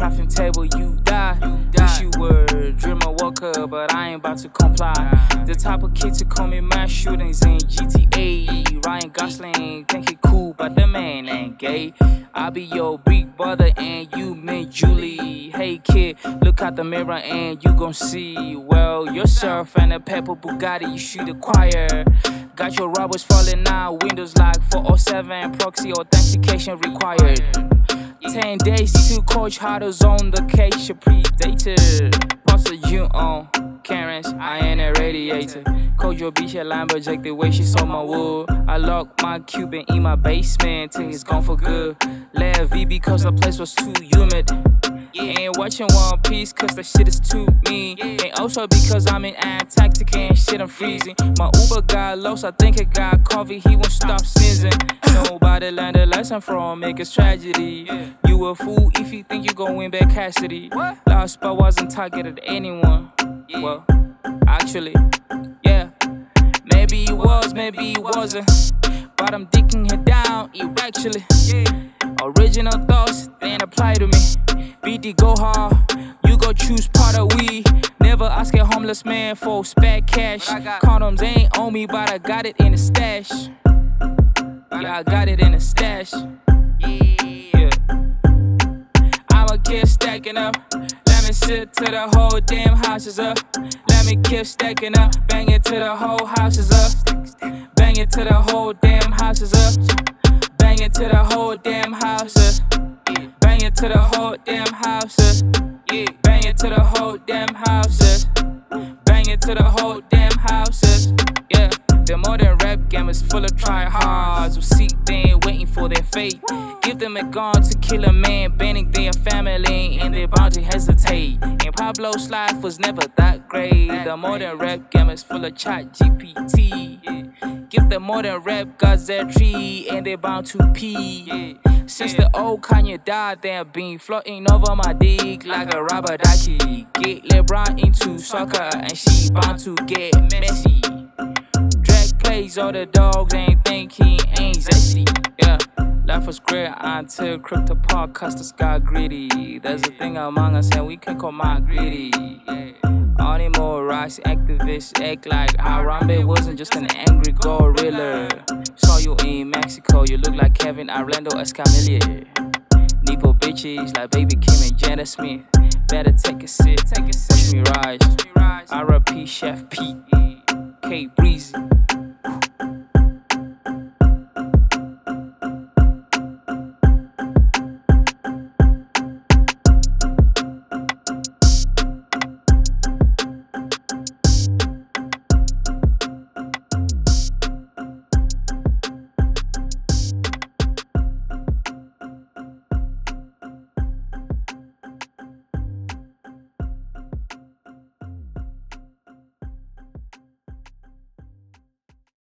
crafting table, you die. Wish you were dreamer walker, but I ain't about to comply. The type of kid to commit mass shootings in GTA. Ryan Gosling think he cool, but the man ain't gay. I'll be your big brother and you mean Julie. Hey kid, look out the mirror and you gon' see. Well, yourself and a pepper Bugatti you should acquire. Got your robbers falling out, Windows lock 407, proxy authentication required. 10 days to coach how to zone the case, you predated. Poster you on Karen's, I ain't a radiator. Code your bitch a line lumberjack the way she saw my wood. I locked my Cuban in my basement till it's gone for good. Left V because the place was too humid. yeah. Ain't watching One Piece cause the shit is too mean. And also because I'm in Antarctica and shit I'm freezing. My Uber got lost, I think it got coffee, he won't stop sneezing. Nobody learned a lesson from it's tragedy. You a fool if you think you gon' win back Cassidy. Last but wasn't targeted at anyone. Well, actually, yeah. Maybe it was, maybe it wasn't. But I'm digging it down, eventually. Original thoughts, then apply to me. BD go hard, you go choose part of we. Never ask a homeless man for spare cash. Condoms ain't on me, but I got it in a stash. Yeah, I got it in a stash. Yeah. I'ma keep stacking up. Let me sit till the whole damn house is up. Let me keep stacking up. Bang it till the whole house is up. Bang it till the whole damn house is up. Bang it till the whole damn house is. Bang it till the whole damn house is. Bang it to the whole damn house is. Bang it to the whole damn house is. The modern rap game is full of tryhards who seek then waiting for their fate. Give them a gun to kill a man, banning their family, and they're bound to hesitate. And Pablo's life was never that great. The modern rap game is full of ChatGPT. Give the modern rap gods their tree, and they're bound to pee. Since the old Kanye died, they have been floating over my dick like a rubber ducky. Get LeBron into soccer, and she bound to get messy. All the dogs ain't think he ain't zesty. Yeah, life was great until crypto podcasters got greedy. There's a thing among us and we can call my greedy. Yeah. Animal rights activists act like Harambe wasn't just an angry gorilla. Saw you in Mexico, you look like Kevin Arelando Escamilla. Nepo bitches like Baby Kim and Jada Smith. Better take a sip, take a sip. Watch me rise. R.I.P. Chef Pete. K